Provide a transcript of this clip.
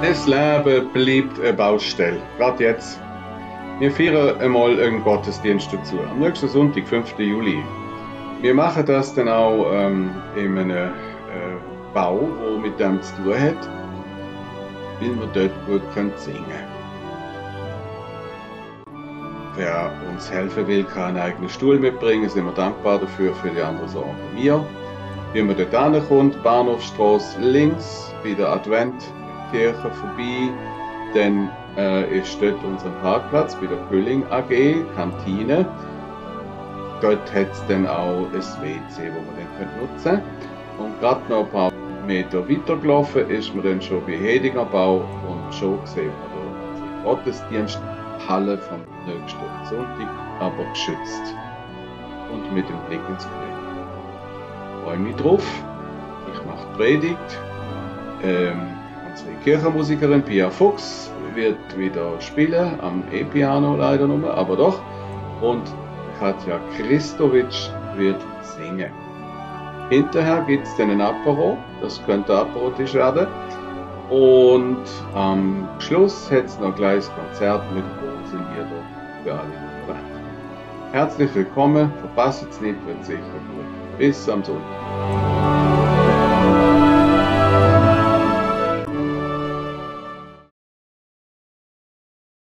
Das Leben bleibt eine Baustelle, gerade jetzt. Wir feiern einmal einen Gottesdienst dazu, am nächsten Sonntag, 5. Juli. Wir machen das dann auch ähm, in einem äh, Bau, der mit dem zu tun hat, weil wir dort gut können singen können. Wer uns helfen will, kann einen eigenen Stuhl mitbringen, sind wir dankbar dafür, für die anderen Sorgen. Wir, wie man dort ankommt, Bahnhofstrasse links bei der Adventkirche vorbei, dann äh, ist dort unser Parkplatz bei der Pülling AG, Kantine. Dort hat es dann auch ein WC, wo man dann nutzen können. Und gerade noch ein paar Meter weiter gelaufen ist man dann schon bei Hedinger Bau und schon gesehen, wo der Gottesdiensthalle vom nächsten Sonntag, aber geschützt. Und mit dem Blick ins. Ich freue mich drauf. Ich mache Predigt. Ähm, unsere Kirchenmusikerin Pia Fuchs wird wieder spielen, am E-Piano leider nur, aber doch. Und Katja Christovic wird singen. Hinterher gibt es dann ein Apero, das könnte Apero-Tisch werden. Und am Schluss hat es noch gleich Konzert mit großen Liedern für alle. Herzlich willkommen, verpasst es nicht, wird sicher gut. Bis am Sonntag.